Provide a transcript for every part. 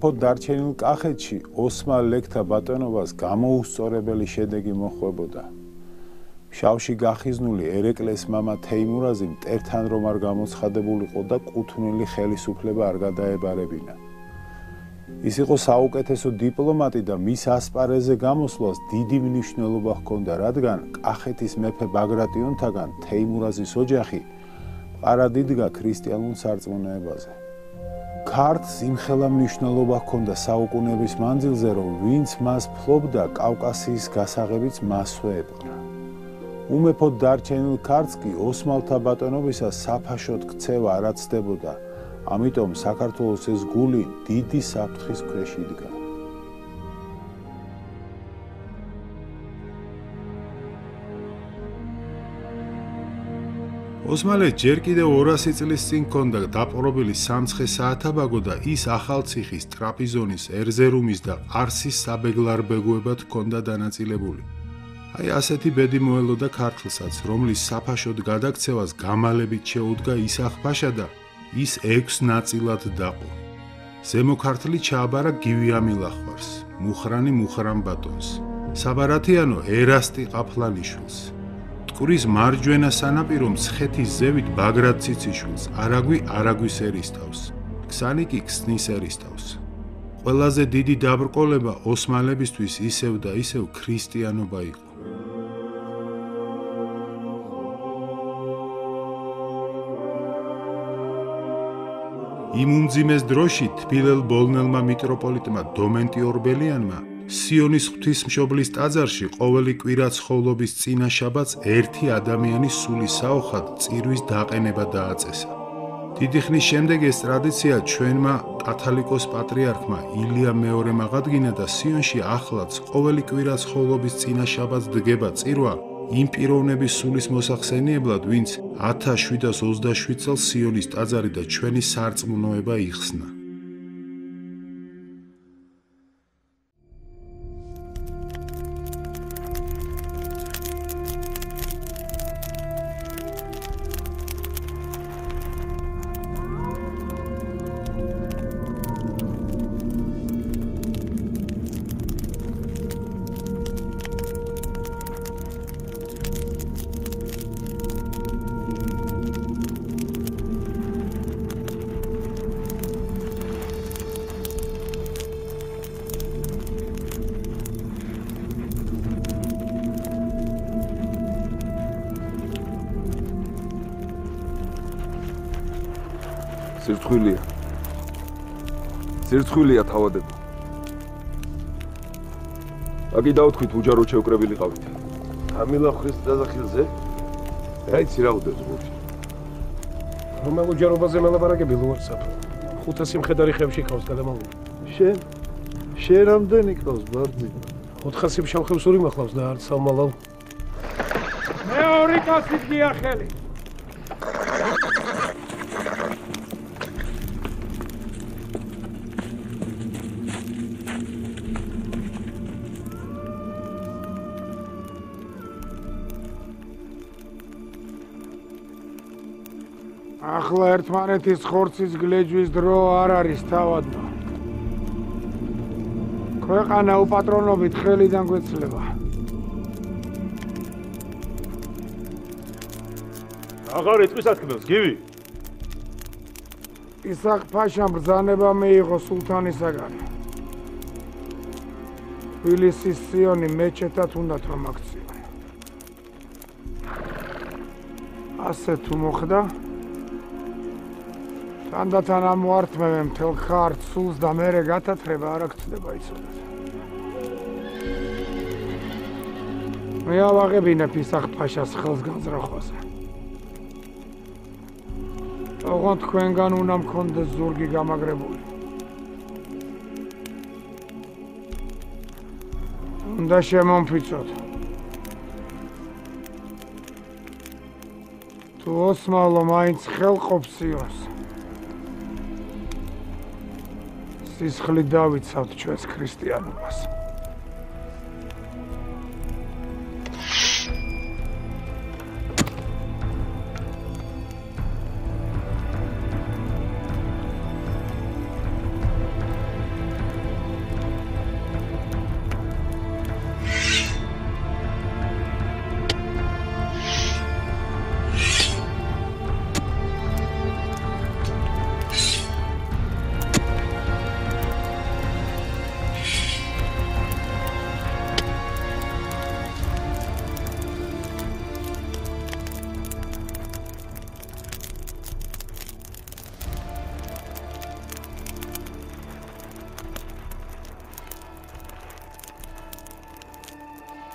სამეფო დარჩენილ კახეთში ოსმალ-ლეკთა ბატონობას გამოუსწორებელი შედეგი მოხვებოდა. შავში გახიზნული ერეკლეს მამა თეიმურაზი მტერთან რომ არ გამოცხადებულიყო და კუთვნილი ხელისუფლება არ გადაებარებინა. ის იყო საუკეთესო დიპლომატი და მის ასპარეზზე გამოსვლას დიდი მნიშვნელობა ჰქონდა, რადგან კახეთის მეფე ბაგრატიონთაგან თეიმურაზის ოჯახი პარადიდგა ქრისტიანულ სარწმუნოებაზე. ქართს იმხელა მნიშვნელობა ჰქონდა საუკუნეების მანძილზე, რომ ვინც მას ფლობდა, კავკასიის გასაღებიც მასვე ეპყრა. უმეფო დარჩენილ ქართს კი ოსმალთა ბატონობისას საფაშოდ ქცევა არ აცდებოდა. ამიტომ საქართველოს ეს გული დიდი საფრთხის ქვეშ იდგა. ოსმალეთ ჯერ კიდევ 200 წლის წინ ქონდა დაპყრობილი სამცხე საათაბაგო და ის ახალციხის, ტრაპიზონის, ერზერუმის და ყარსის საბეგლარბეგოებად ქონდა დანაწილებული. აი ასეთი ბედი მოელოდა ქართლსაც, რომლის საფაშოდ გადაქცევას გამალებით შეუდგა ისახფაშა და ის 6 ნაწილად დაყო. ზემოქართლი ჩააბარა გივიამილახვარს, მუხრანი მუხრან ბატონს, საბარათიანო ერასტი ყაფლანიშვილს. ტყურის მარჯვენა სანაპირო მცხეთის ზევით ბაგრატ ციციშვილს, არაგვი არაგვის ერისთავს, ქსანიკი ქსნის ერისთავს. ყველაზე დიდი დაბრკოლება ოსმალებისთვის ისევ და ისევ ქრისტიანობა იყო. იმ უმძიმეს დროში თბილელ ბოლნელმა მიტროპოლიტმა დომენტი ორბელიანმა სიონის ღვთისმშობლის ტაძარში ყოველი კვირა ცხოვრობის წინა შაბათს ერთი ადამიანის სული საოხად წირვის დაყენება დააწესა. დიდი ხნის შემდეგ ეს ტრადიცია ჩვენმა კათალიკოს პატრიარქმა ილია მეორემ აღადგინა და სიონში ახლაც ყოველი კვირა ცხოვრობის წინა შაბათს დგება წირვა იმ პიროვნების სულის მოსახსენიებლად, ვინც 1727 წელს სიონის ტაძარი და ჩვენი სარწმუნოება იხსნა. სირცხვილია. სირცხვილია თავადება. აგი დაუთქვით უჯარო შევკრებილიყავით. ამილა ხრის დაზახილზე? რაიცი რა უდებს გულში? რომელ უჯარობაზე მელაპარაკები ლუარსაფ? 500 მხედარი ხევში ყავს გადამაული. შენ შენ რამდენი ყავს ბარძი? 400 შავხევსური მახლავს და არც სამალავ. მე ორი კაცი გიახელი. ახლა ერთმანეთის ხორცის გლეჯვის დრო არ არის თავადო. ქვეყანა უპატრონობით ხელიდან გვეცლება. აღარ ეწვისათქმელს, გივი? ისახ ფაშამ ბრძანება მიიღო სულთანისაგან. თბილისის სიონი მეჩეთად უნდათ რომ აქციონ. ასე თუ მოხდა, თანდათან ამოართმევენ მთელ ხარც სულს და მერე გათათრება არ აგწდება იცოდეთ მე ავაღებინებ ისახფაშას ხელს განზრახვაზე. ოღონ თქვენგან უნდა მქონდეს ზურგი გამაგრებული. უნდა შემომფიცოთ. თუ ოსმალო მაინც ხელყოფსიოს სიონს სისხლი დავიცავთ ჩვენს ქრისტიანობას.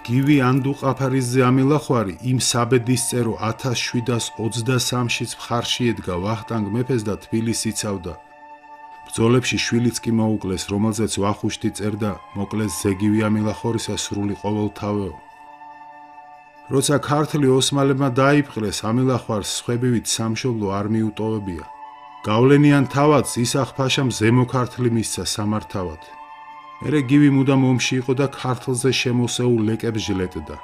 გივი ანდუყაფარიზზე ამილახვარი იმ საბედისწერო 1723-შიც მხარში ედგა ვახტანგ მეფეს და თბილისს იცავდა. ბრძოლებში შვილიც კი მოუკლეს, რომელზეც ვახუშტი წერდა, მოკლეს ზეგივი ამილახორისა სრული ყოველთავეო. როცა ქართლი ოსმალებმა დაიპყრეს, ამილახვარს სხვებივით სამშობლო არ მიუტოვებია. გავლენიან თავადს ისახ ფაშამ ზემოქართლი მისცა სამართავად. მერე გივი მუდამ ომში იყო და ქართლზე შემოსეულ ლეკებს ჟლეტდა.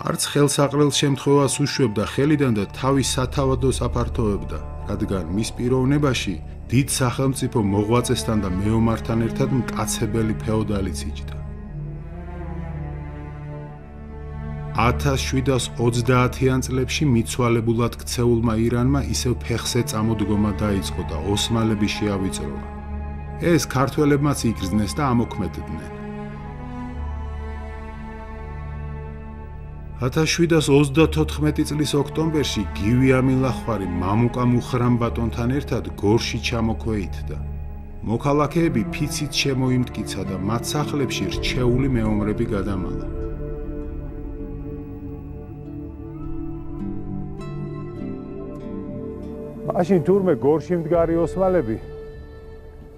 არც ხელსაყრელ შემთხვევას უშვებდა ხელიდან და თავის სათავადოს აფართოვებდა, რადგან მის პიროვნებაში დიდ სახელმწიფო მოღვაწესთან და მეომართან ერთად მკაცებელი ფეოდალიც იჯდა. 1730-იან წლებში მიცვალებულად ქცეულმა ირანმა ისევ ფეხზე წამოდგომა დაიწყო და ოსმალები შეავიწროლა. ეს ქართველებმაც იგრძნეს და ამოქმედდნენ. 1734 წლის ოქტომბერში გივი ამილახვარი მამუკა მუხრამ ბატონთან ერთად გორში ჩამოქვეითდა. მოქალაქეები ფიცით შემოიმტკიცა და მათ სახლებში რჩეული მეომრები გადამალა. მაშინ თურმე გორში მდგარი ოსმალები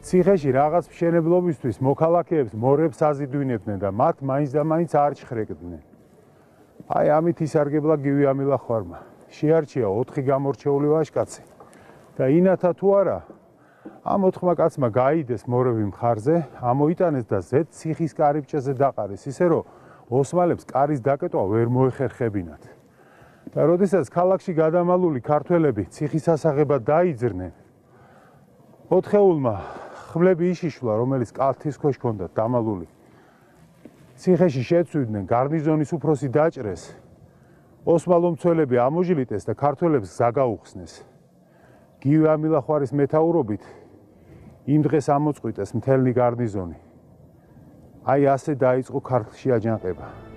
ციხეში რაღაც მშენებლობისთვის მოქალაქეებს მორებს აზიდვინებდნენ და მათ მაინც და მაინც არ ჩხრეკდნენ. აი ამით ისარგებლა გივი ამილახვარმა. შეარჩია 4 გამორჩეული ვაჟკაცი და ინათა თუ არა ამ 4 კაცმა გაიდეს მორევი მხარზე, ამოიტანეს და ზეთ ციხის კარიბჭეზე დაყარეს, ისე რომ ოსმალებს კარის დაკეტვა ვერ მოეხერხებინათ. და როდესაც ქალაქში გადამალული ქართველები ციხის ასაღებად დაიძრნენ ოთხეულმა ხმლები იშიშლა რომელიც კალთის ქვეშ ჰქონდა დამალული. ციხეში შეცვიდნენ გარნიზონის უფროსი დაჭრეს. ოსმალო მცველები ამოჟლიტეს და ქართველებს ზაგაუხსნეს. გივი ამილახვარის მეტაურობით იმ დღეს ამოწყვიტეს მთელი გარნიზონი. აი ასე დაიწყო ქართლში აჯანყება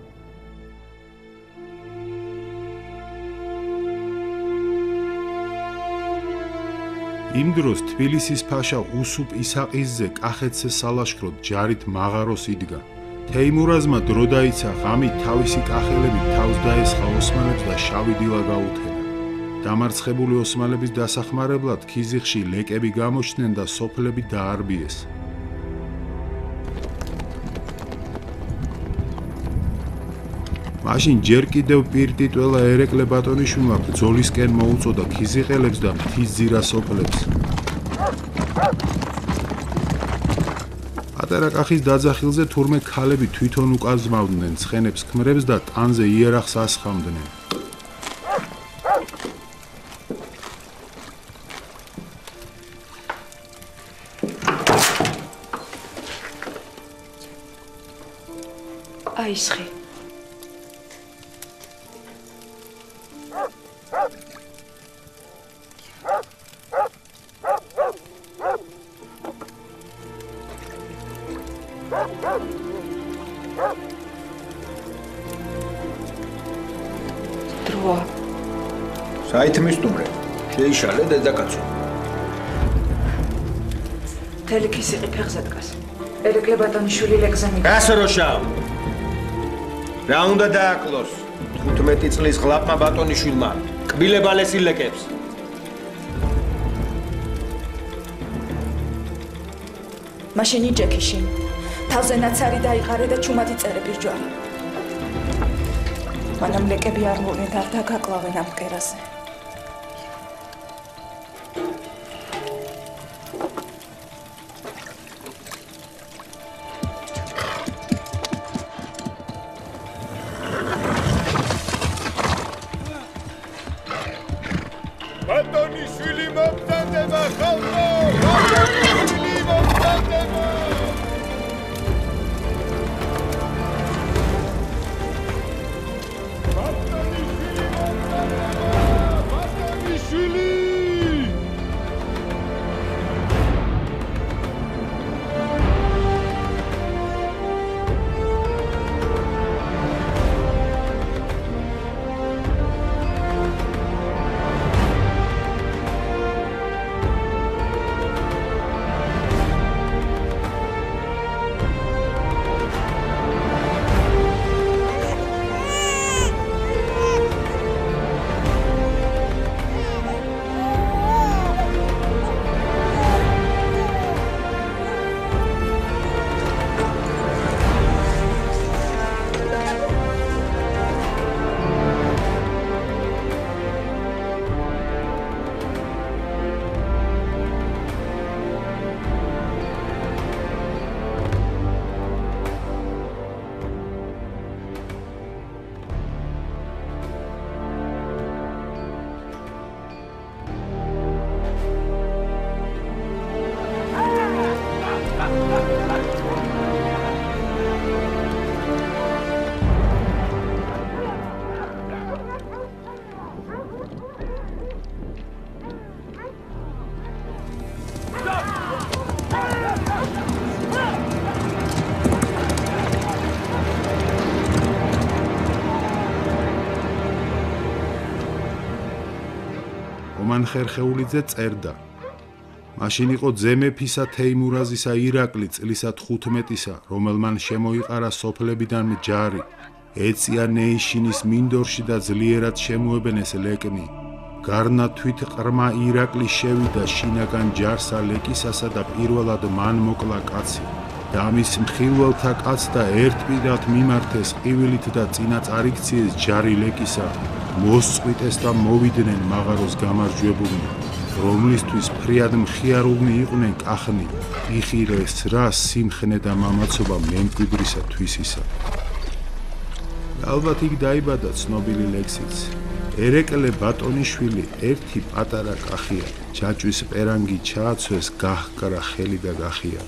იმ დროს თბილისის ფაშა უსუპ ისაყიზზე კახეთზე სალაშქროდ ჯარით მაღაროს იდგა. თეიმურაზმა დრო დაიცა ღამით თავისი კახელები თავს დაესხა ოსმალებს და შავი დილა გაუთელა. დამარცხებული ოსმალების დასახმარებლად ქიზიხში ლეკები გამოჩნდნენ და სოფლები დაარბიეს. მაშინ ჯერ კიდევ პირტიტველა ერეკლე ბატონიშვილმა ბრძოლისკენ მოუწოდა ქიზიყელებს და მთისძირა სოფლებს. პატარა კახის დაძახილზე თურმე ქალები თვითონ უკაზმავდნენ ცხენებს ქმრებს და ტანზე იერახს ასხამდნენ. აისხი დროა შეიშალე დედაკაცო თელიქის იყი ფეხზე დგას. ერეკლე ბატონიშვილი ლეგზე მიგა გასროშავ რა უნდა დააკლოს? 15 წლის ღლაპმა ბატონიშვილმა კბილებალეს ილეკებს მაშინ იჯექიში თავზე ნაცარი დაიხარე და ჩუმად იწერე ბირჯვარი მანამ ლეკები არ მოვლენ არ დაგაკლავენ ამ მკერაზე რომან ხერხეულიძე წერდა. მაშინ იყო ძემეფისა თეიმურაზისა ირაკლი წლისა 15-ისა რომელმან შემოიყარა სოფლებიდან ჯარი. ეცია ნეიშინის მინდორში და ძლიერად შემოებენეს ლეკნი. გარნა თვით ყრმა ირაკლი შევიდა შინაგან ჯარსა ლეკისასა და პირველად მან მოკლა კაცი. და ამის მხილველთა კაცს და ერთპირად მიმართეს ყივილით და წინა წარიქციეს ჯარი ლეკისა მოსწვიტეს და მოვიდნენ მაღაროს გამარჯვებულნი რომლისთვის ფრიად მხიარულნი იყვნენ კახნი იხირეს რა სიმხნე და მამაცობა მემკვიდრისა თვისისა. ალბათ იქ დაიბადა ცნობილი ლექსიც. ერეკლე ბატონიშვილი ერთი პატარა კახია ჯაჭვის პერანგი ჩააცვეს გაჰკრა ხელი და გახია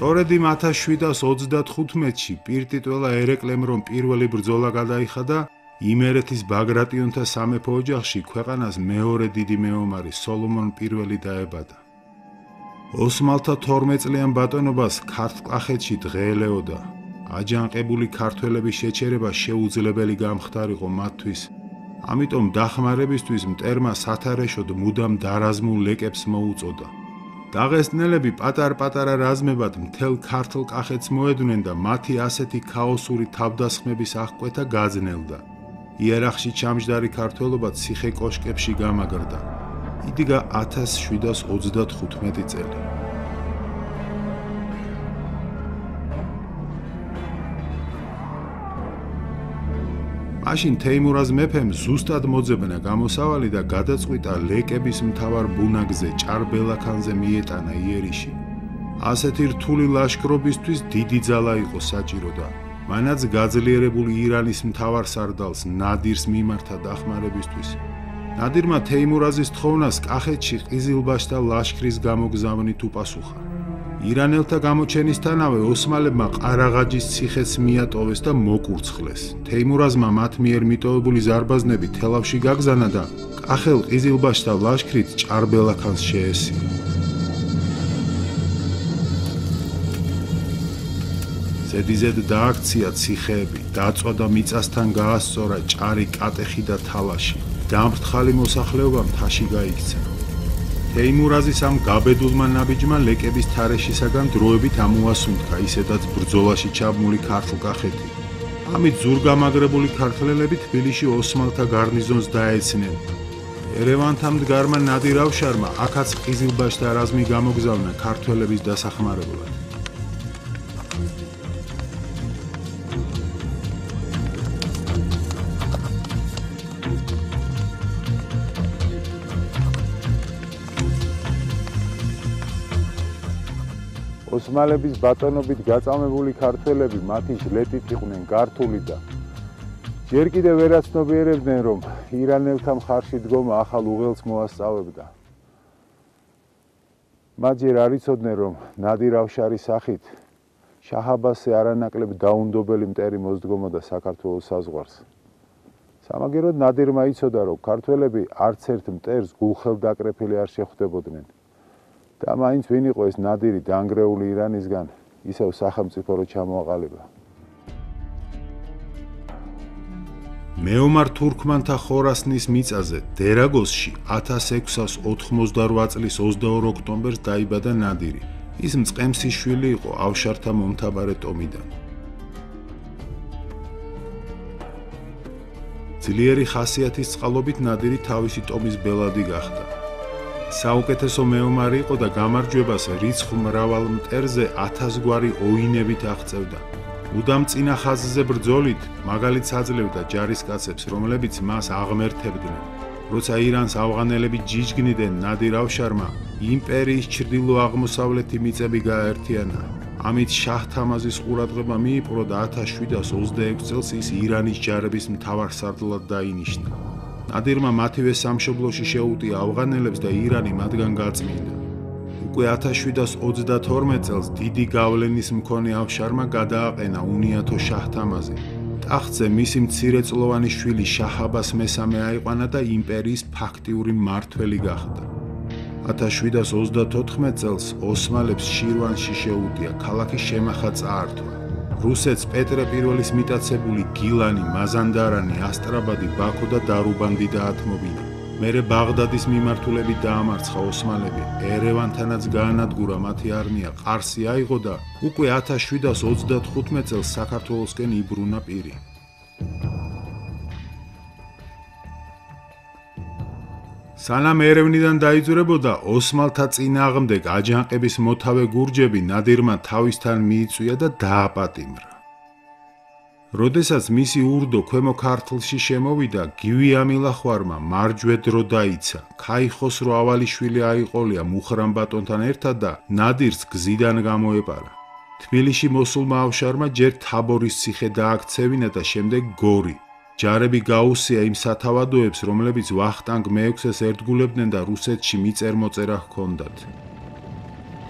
სწორედ იმ 1735-ში პირტიტველა ერეკლემ რომ პირველი ბრძოლა გადაიხადა იმერეთის ბაგრატიონთა სამეფო ოჯახში ქვეყანას მეორე დიდი მეომარი სოლომონ პირველი დაებადა ოსმალთა 12 წლიან ბატონობას ქართლ-კახეთში დღეელეოდა. აჯანყებული ქართველების შეჩერება შეუძლებელი გამხდარიყო მათთვის. ამიტომ დახმარებისთვის მტერმა სათარეშოდ მუდამ დარაზმულ ლეკებს მოუწოდა. დაღესტნელები პატარ-პატარა რაზმებად მთელ ქართლ-კახეთს მოედნენ და მათი ასეთი ქაოსური თავდასხმების აღკვეთა გაძნელდა. იერახში ჩამჯდარი ქართველობა ციხე კოშკებში გამაგრდა. იდგა 1735 წელი. მაშინ თეიმურაზ მეფემ ზუსტად მოძებნა გამოსავალი და გადაწყვიტა ლეკების მთავარ ბუნაგზე ჭარბელაქანზე მიეტანა იერიში. ასეთი რთული ლაშქრობისთვის დიდი ძალა იყო საჭირო და მანაც გაძლიერებული ირანის მთავარ სარდალს ნადირს მიმართა დახმარებისთვის. ნადირმა თეიმურაზის თხოვნას კახეთში ყიზილბაშთა ლაშქრის გამოგზავნით უპასუხა. ირანელთა გამოჩენისთანავე ოსმალებმა ყარაღაჯის ციხეს მიატოვეს და მოკურცხლეს. თეიმურაზმა მათ მიერ მიტოვებული ზარბაზნები თელავში გაგზანა და კახელ ყიზილბაშთა ლაშქრით ჭარბელაქანს შეესია. ზედიზედ დააქცია ციხეები, დაწვა და მიწასთან გაასწორა ჭარი კატეხი და თალაში. დამრთხალი მოსახლეობა მთაში გაიქცა. თეიმურაზის ამ გაბედულმა ნაბიჯმა ლეკების თარეშისაგან დროებით ამოასუნთქა ისედაც ბრძოლაში ჩაბმული ქართლ-კახეთი. ამით ზურგამაგრებული ქართველები თბილისში ოსმალთა გარნიზონს დაეცნენ. ერევანთან მდგარმა ნადირ ავშარმა აქაც ყიზილბაშთა რაზმი გამოგზავნა ქართველების დასახმარებლად. ოსმალების ბატონობით გაწამებული ქართველები მათი ჟლეტით იყვნენ გართული და ჯერ კიდევ ვერაცნობიერებდნენ რომ ირანელთა მხარში დგომა ახალ უღელს მოასწავებდა. მათ ჯერ არ იცოდნენ რომ ნადირ ავშარის სახით შაჰაბასე არანაკლებ დაუნდობელი მტერი მოსდგომოდა საქართველოს საზღვარს. სამაგეროდ ნადირმა იცოდა რომ ქართველები არც ერთ მტერს გულხელდაკრეფილი არ შეხვდებოდნენ და მაინც ვინ იყო ეს ნადირი დაანგრეული ირანისგან? ისევ სახელმწიფო რო ჩამოაყალიბა. მეომარ თურქმანთა ხორასნის მიწაზე დერაგოსში 1688 წლის 22 ოქტომბერს დაიბადა ნადირი. ის მწყემსის შვილი იყო ავშართა მომთაბარე ტომიდან. ძლიერი ხასიათის წყალობით ნადირი თავისი ტომის ბელადი გახდა საუკეთესო მეომარი იყო და გამარჯვებას რიცხ მრავალ მტერზე 1000 გვარი ოინებით აღწევდა. უდამ წინა ხაზზე ბრძოლით მაგალითს აძლევდა ჯარისკაცებს, რომლებიც მას აღმერთებდნენ. როცა ირანს ავღანელები ჯიჯგნიდნენ ნადირ ავშარმა, იმპერიის ჩრდილო-აღმოსავლეთი მიწები გააერთიანა. ამით შაჰ-თამაზის ყურადღება მიიპყრო და 1726 წელს ის ირანის ჯარების მთავარ სარდლად დაინიშნა. ნადირმა მათივე სამშობლოში შეუტია ავღანელებს და ირანი მათგან გაწმინდა. უკვე 1732 წელს დიდი გავლენის მქონე ავშარმა გადააყენა უნიათო შაჰთამაზი. ტახტზე მისი მცირეწლოვანი შვილი შაჰაბას მესამე აიყვანა და იმპერიის ფაქტიური მმართველი გახდა. 1734 წელს ოსმალებს შირვანში შეუტია ქალაქის შემახა წაართვა. რუსეთს პეტრე პირველის მიტაცებული გილანი, მაზანდარანი, ასტრაბადი, ბაქო და დარუბანდი დაათმობინა. მერე ბაღდადის მიმართულებით დაამარცხა ოსმალები. ერევანთანაც გაანადგურა მათი არმია, ყარსი აიღო და უკვე 1735 წელს საქართველოსკენ იბრუნა პირი. სანამ ერევნიდან დაიძურებოდა ოსმალთა წინააღმდეგ აჯანყების მოთავე გურჯები ნადირმა თავისთან მიიწვია და დააპატიმრა. როდესაც მისი ურდო ქვემო ქართლში შემოვიდა, გივი ამილახვარმა მარჯვე დრო დაიცა. ქაიხოსრო ავალიშვილი აიყოლია მუხრან ბატონთან ერთად და ნადირს გზიდან გამოეპარა. თბილისში მოსულმა ავშარმა ჯერ თაბორის ციხე დააქცევინა და შემდეგ გორი. ჯარები გაუსია იმ სათავადოებს, რომლებიც ვახტანგ მე-6-ს ერთგულებდნენ და რუსეთში მიწერ-მოწერა ჰქონდათ.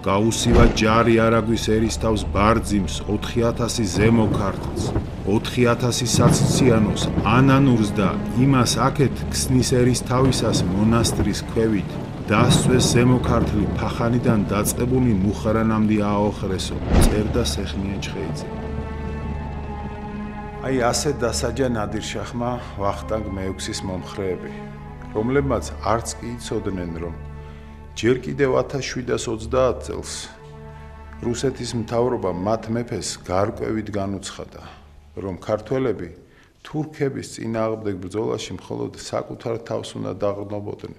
გაუსივა ჯარი არაგვის ერისთავს ბარძიმს 4000 ზემო ქართლს 4000 საციციანოს ანანურს და იმას აქეთ ქსნის ერისთავისას მონასტრის ქვევით დასწვეს ზემო ქართლი ფახანიდან დაწყებული მუხრანამდე აოხრესო წერდა სეხნია ჩხეიძე აი ასე დასაჯა ნადირშახმა ვახტანგ მე-6-ის მომხრეები რომლებმაც არც კი იცოდნენ რომ ჯერ კიდევ 1730 წელს რუსეთის მთავრობა მათ მეფეს გარკვევით განუცხადა, რომ ქართველები თურქების წინააღმდეგ ბრძოლაში მხოლოდ საკუთარ თავს უნდა დაღრნობოდნენ.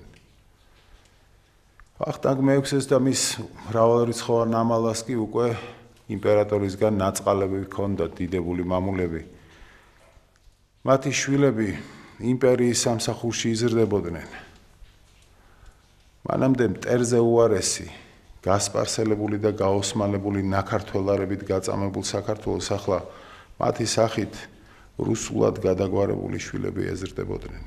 ვახტანგ მეექვსეს და მის მრავალრიცხოვან ამალას კი უკვე იმპერატორისგან ნაწყალები ჰქონდა დიდებული მამულები. მათი შვილები იმპერიის სამსახურში იზრდებოდნენ. მანამდე მტერზე უარესი გასპარსელებული და გაოსმალებული ნაქართველარებით გაწამებულ საქართველოს ახლა მათი სახით რუსულად გადაგვარებული შვილები ეზრდებოდნენ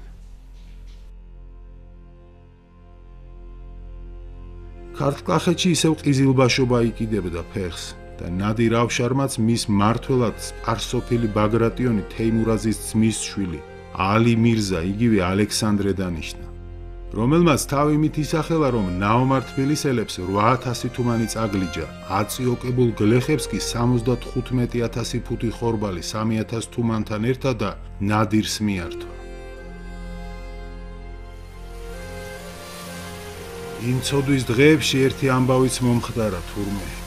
ქართლახეთში ისევ ყიზილბაშობა იყიდებდა ფეხს და ნადირ ავშარმაც მის მართველად სპარსოფილი ბაგრატიონი თეიმურაზის ძმის შვილი ალი მირზა იგივე ალექსანდრე დანიშნა. რომელმაც თავი მით ისახელა რომ ნაომართბილისელებს 8000 თუმანი წაგლიჯა. აწიოკებულ გლეხებს კი 75000 ფუთი ხორბალი 3000 თუმანთან ერთად და ნადირს მიართვა. იმ ცოდვის დღეებში ერთი ამბავიც მომხდარა თურმე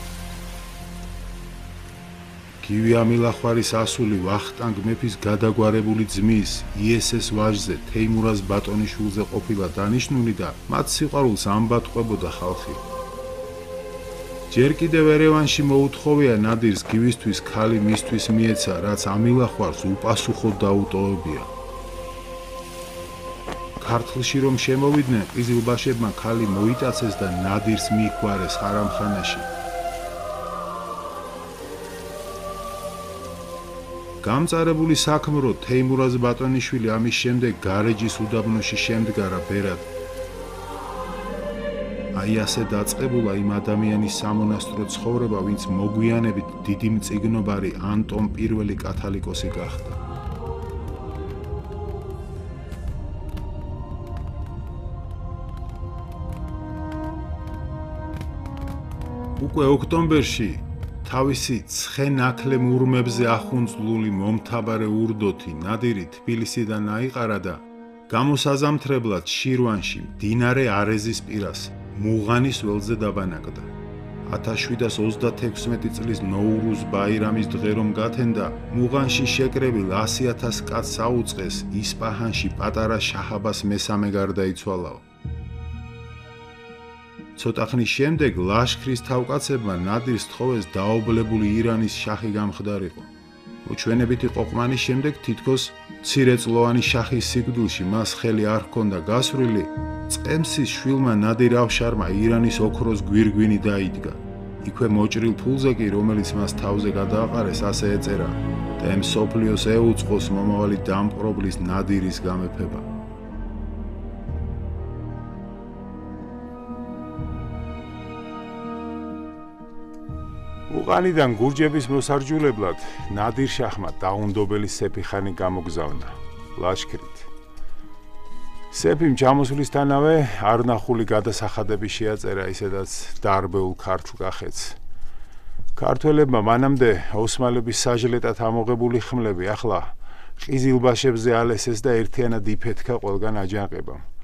გივი ამილახვარის ასული ვახტანგ მეფის გადაგვარებული ძმის იესეს ვაჟზე თეიმურაზ ბატონიშვილზე ყოფილა დანიშნული და მათ სიყვარულს ამბატყვებოდა ხალხი. ჯერ კიდევ ერევანში მოუთხოვია ნადირს გივისთვის ქალი მისთვის მიეცა, რაც ამილახვარს უპასუხოდ დაუტოვებია. ქართლში რომ შემოვიდნენ, ყიზილბაშებმა ქალი მოიტაცეს და ნადირს მიყვარეს ხარამხანაში. გამწარებული საქმრო თეიმურაზ ბატონიშვილი ამის შემდეგ გარეჯის უდაბნოში შემდგარა ბერად. აი ასე დაწყებულა იმ ადამიანის სამონასტრო ცხოვრება, ვინც მოგვიანებით დიდი მწიგნობარი ანტონ პირველი კათალიკოსი გახდა. უკვე ოქტომბერში თავისი ცხენაკლე მურმებზე ახუნძლული მომთაბარე ურდოთი ნადირი თბილისიდან აიყარა და გამოსაზამთრებლად შირვანში დინარე არეზის პირას მუღანის ველზე დაბანაკდა. 1736 წლის ნოურუზ ბაირამის დღე რომ გათენდა მუღანში შეკრებილ 100000 კაცს აუწყეს ისპაჰანში პატარა შაჰაბას მესამე გარდაიცვალაო ცოტა ხნის შემდეგ ლაშქრის თავკაცებმა ნადირს თხოვეს დაობლებული ირანის შაჰი გამხდარიყო. უჩვენებითი ყოყმანის შემდეგ თითქოს ცირეწლოვანი შაჰის სიკვდილში მას ხელი არ ჰქონდა გასვრილი, წემსის შვილმა ნადირ ავშარმა ირანის ოქროს გვირგვინი დაიდგა. იქვე მოჭრილ ფულზე კი, რომელიც მას თავზე გადააყარეს, ასე ეწერა: "ტემ სოფლიოს ეუწყოს მომავალი დამპყრობლის ნადირის გამეფება". უყანიდან გურჯების მოსარჯულებლად ნადირ შაჰმა დაუნდობელი სეფიხანი გამოგზავნა ლაშქრით. სეფიმ ჩამოსვლისთანავე არნახული გადასახადები შეაწერა ისედაც დარბეულ ქართლ კახეთს. ქართველებმა მანამდე ოსმალების საჟლეტად ამოღებული ხმლები ახლა ყიზილბაშებზე ალესეს და ერთიანად იფეთქა ყველგან აჯანყებამ.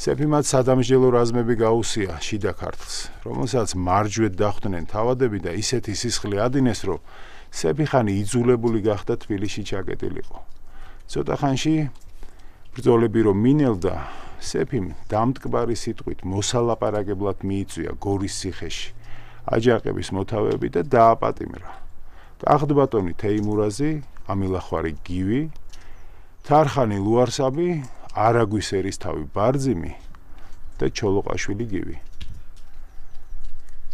სეფიმად სადამსჯელო რაზმები გაუსია შიდა ქართლს, რომელსაც მარჯვედ დახვდნენ თავადები და ისეთი სისხლი ადინეს, რომ სეფიხანი იძულებული გახდა თბილისში ჩაკეტილიყო. ცოტა ხანში ბრძოლები რომ მინელდა, სეფიმ დამტკბარი სიტყვით მოსალაპარაკებლად მიიწვია გორის ციხეში. აჯანყების მოთავეები და დააპატიმრა. ტახტბატონი თეიმურაზი, ამილახვარი გივი, თარხანი ლუარსაბი, არაგვის ერისთავი ბარძიმი და ჩოლოყაშვილი გივი.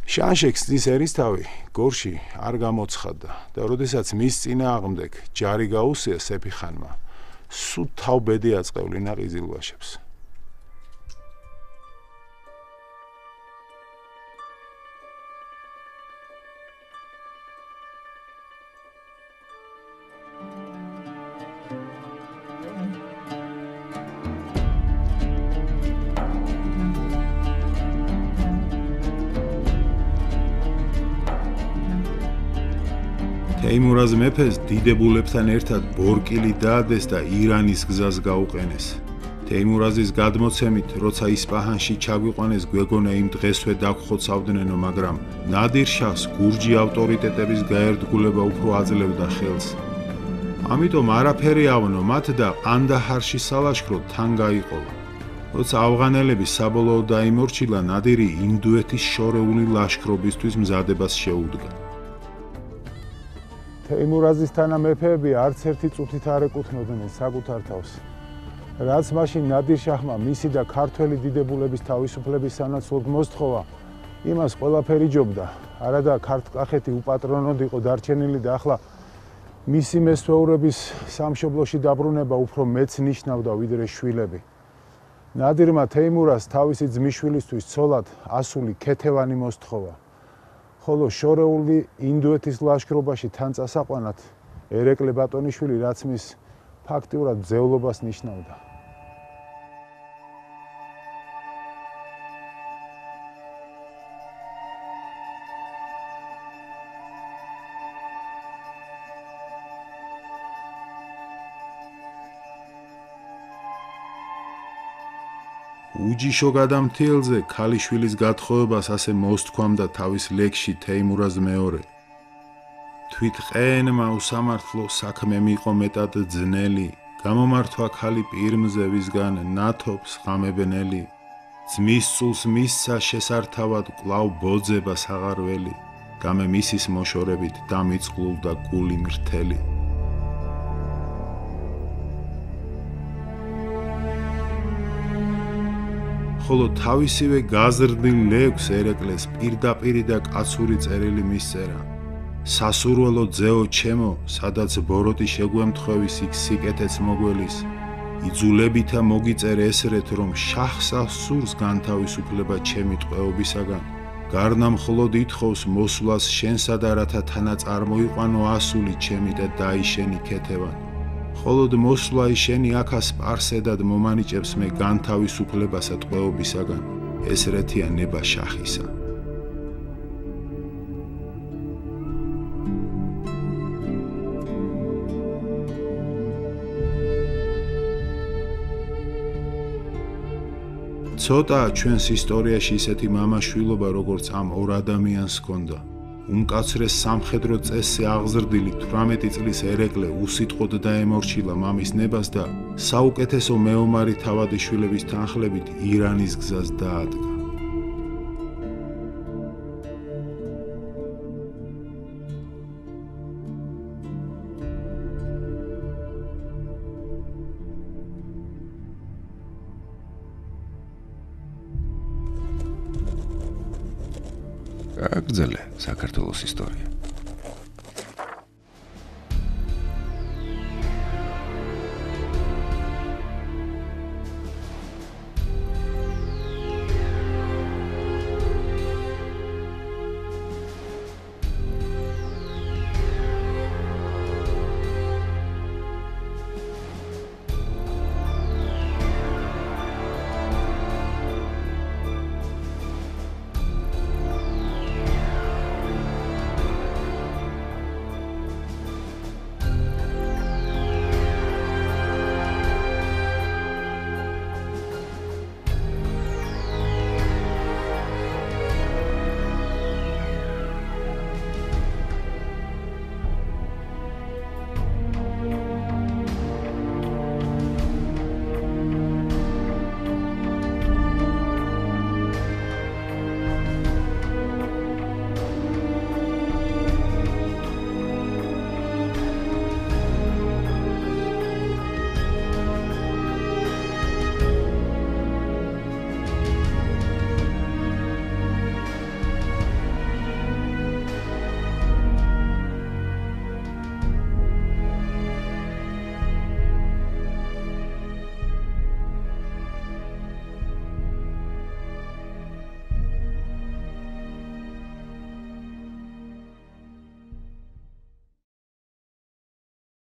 შანშექსის ერისთავი გორში არ გამოცხადდა და როდესაც მის წინააღმდეგ ჯარი გაუსია სეფიხანმა, სულ თავბედი აწევლინა ყიზილბაშებს. თეიმურაზ მეფეს დიდებულებთან ერთად ბორკილი დაადეს და ირანის გზას გაუყენეს. თეიმურაზის გადმოცემით, როცა ისპაჰანში ჩაგვიყვანეს გვეგონა იმ დღესვე დაგხოცავდნენო, მაგრამ ნადირ შაჰს გურჯი ავტორიტეტების გაერთგულება უფრო აძლევდა ხელს. ამიტომ არაფერი ავნო მათ და ყანდაჰარში სალაშქრო თან გაიყოლა. როცა ავღანელები საბოლოოდ დაიმორჩილა, ნადირი ინდუეთის შორეული ლაშქრობისთვის მზადებას შეუდგა. თეიმურაზის თანამეფეები არც ერთი წუთით არ ეკუთვნოდნენ საკუთარ თავს. რაც მაშინ ნადირ-შაჰმა მისი და ქართველი დიდებულების თავისუფლების სანაცვლოდ მოსთხოვა, იმას ყველაფერი ჯობდა. არადა ქართკახეთი უპატრონოდ იყო დარჩენილი და ახლა მისი მესვეურების სამშობლოში დაბრუნება უფრო მეც ნიშნავდა ვიდრე შვილები. ნადირმა თეიმურას თავისი ძმისშვილისთვის ცოლად ასული ქეთევანი მოსთხოვა. ხოლო შორეული ინდუეთის ლაშქრობაში თან წასაყვანად ერეკლე ბატონიშვილი რაც მის ფაქტიურად ძევლობას ნიშნავდა. უჯიშო გადამთილზე ქალიშვილის გათხოვებას ასე მოსთქვამდა თავის ლექსში თეიმურაზ მეორე. თვით ყენმა უსამართლო საქმე მიყო მეტად ძნელი, გამომართვა ქალი პირმზე ვისგან ნათობს ხამებნელი. ძმის წულს მისცა შესართავად კლავ ბოძება საღარველი, გამე მისის მოშორებით დამიწყლულდა გული მრთელი. ხოლო თავისივე გაზრდილ ლექს ერეკლეს პირდაპირი და კაცური წერილი მისწერა. სასურველო ძეო ჩემო, სადაც ბოროტი შეგვემთხვევის იქ სიკეთეც მოგველის. იძულებითა მოგიწერ ესრეთ რომ შახსა სურს განთავისუფლება ჩემი ტყვეობისაგან. გარნამ მხოლოდ ითხოვს მოსვლას შენსა და რათა თანა წარმოიყვანო ასული ჩემი და დაიშენი ქეთევან. მხოლოდ მოსვლა შენი აქას პარსედად მომანიჭებს მე განთავისუფლებასა ტყვეობისაგან. ეს რეთია ნება შახისა ცოტა ჩვენს ისტორიაში ისეთი მამაშვილობა როგორც ამ ორ ადამიანს ჰქონდა უმკაცრეს სამხედრო წესი აღზრდილი 18 წლის ერეკლე უსიტყოდ დაემორჩილა მამის ნებას და საუკეთესო მეომარი თავადიშვილების თანხლებით ირანის გზას დაადგა. გაგძელე საქართველოს ისტორია